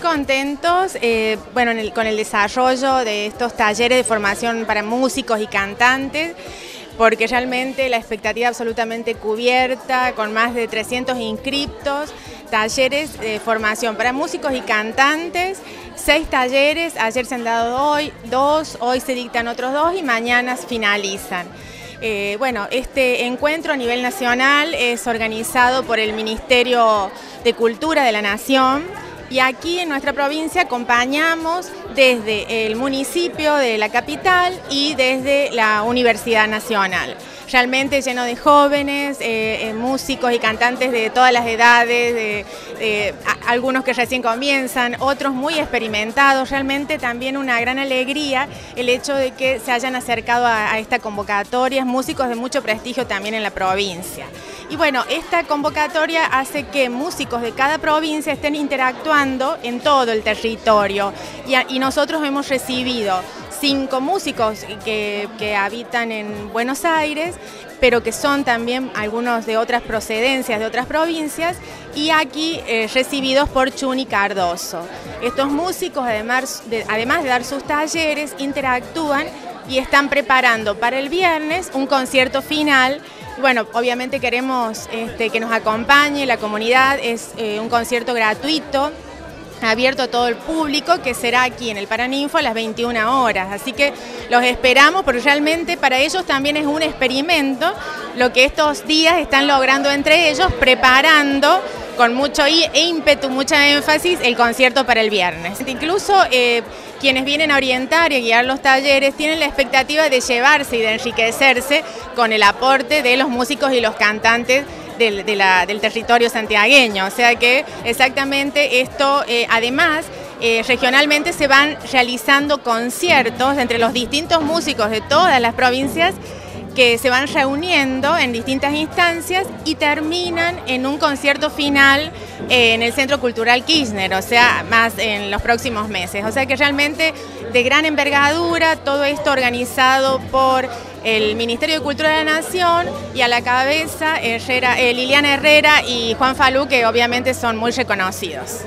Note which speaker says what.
Speaker 1: contentos eh, bueno, con el desarrollo de estos talleres de formación para músicos y cantantes porque realmente la expectativa absolutamente cubierta, con más de 300 inscriptos, talleres de formación para músicos y cantantes, seis talleres, ayer se han dado hoy dos, hoy se dictan otros dos y mañana finalizan. Eh, bueno, este encuentro a nivel nacional es organizado por el Ministerio de Cultura de la Nación, y aquí en nuestra provincia acompañamos desde el municipio de la capital y desde la Universidad Nacional realmente lleno de jóvenes, eh, eh, músicos y cantantes de todas las edades, de, algunos que recién comienzan, otros muy experimentados, realmente también una gran alegría el hecho de que se hayan acercado a, esta convocatoria, músicos de mucho prestigio también en la provincia. Y bueno, esta convocatoria hace que músicos de cada provincia estén interactuando en todo el territorio y, nosotros hemos recibido cinco músicos que, habitan en Buenos Aires, pero que son también algunos de otras procedencias, de otras provincias, y aquí eh, recibidos por Chuni Cardoso. Estos músicos, además además de dar sus talleres, interactúan y están preparando para el viernes un concierto final bueno, obviamente queremos este, que nos acompañe la comunidad, es eh, un concierto gratuito, abierto a todo el público, que será aquí en el Paraninfo a las 21 horas. Así que los esperamos, porque realmente para ellos también es un experimento lo que estos días están logrando entre ellos, preparando con mucho ímpetu, mucha énfasis, el concierto para el viernes. Incluso eh, quienes vienen a orientar y a guiar los talleres tienen la expectativa de llevarse y de enriquecerse con el aporte de los músicos y los cantantes del, territorio santiagueño. O sea que exactamente esto, eh, además, eh, regionalmente se van realizando conciertos entre los distintos músicos de todas las provincias que se van reuniendo en distintas instancias y terminan en un concierto final eh, en el Centro Cultural Kirchner, o sea, más en los próximos meses. O sea que realmente de gran envergadura, todo esto organizado por el Ministerio de Cultura de la Nación y a la cabeza eh, Liliana Herrera y Juan Falú, que obviamente son muy reconocidos.